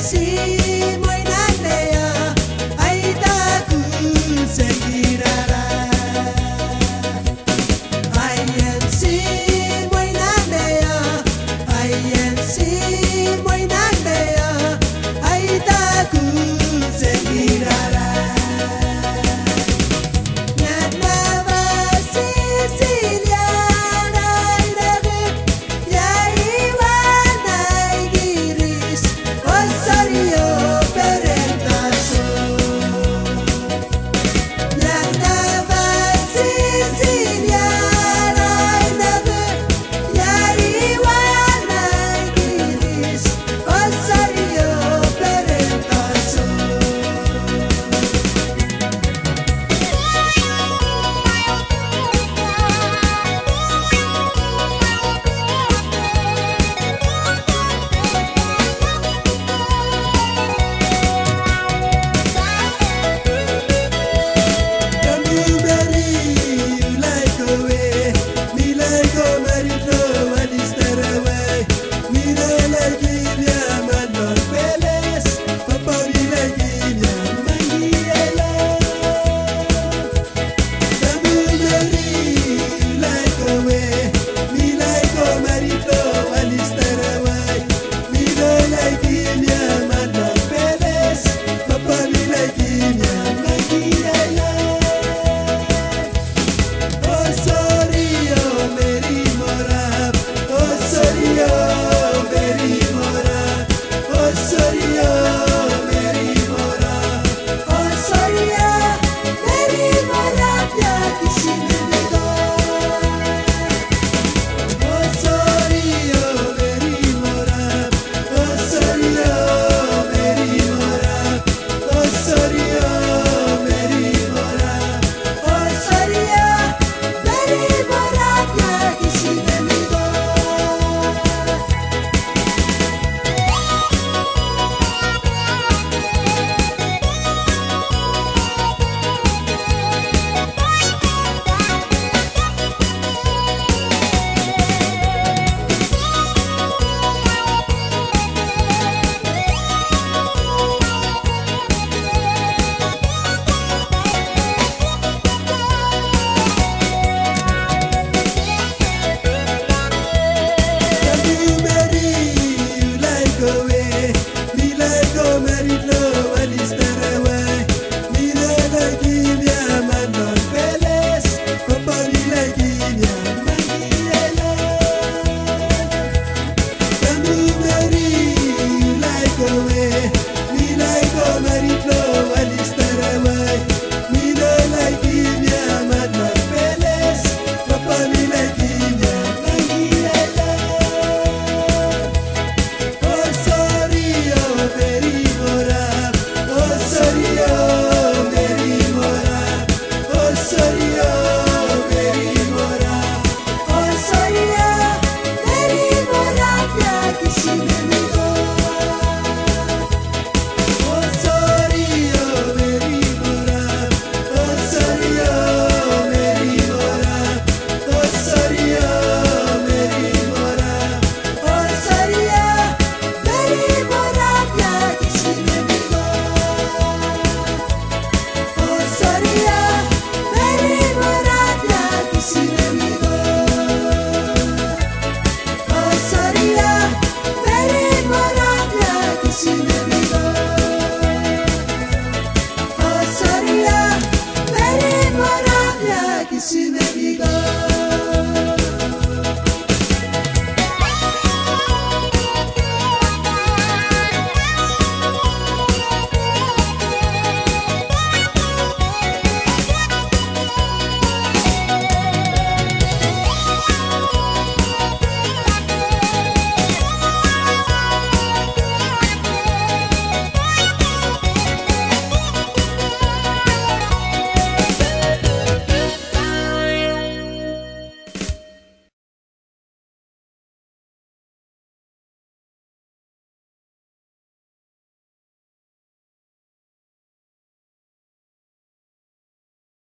see